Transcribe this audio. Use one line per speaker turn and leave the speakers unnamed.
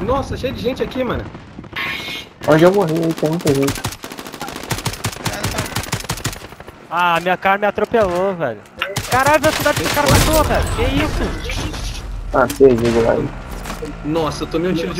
Nossa, cheio de gente aqui, mano.
Onde eu morri, aí tem muita gente.
Ah, minha cara me atropelou, velho. Caralho, velocidade que o cara matou, velho. Que isso?
Ah, sei, velho.
Nossa, eu tomei um tiro de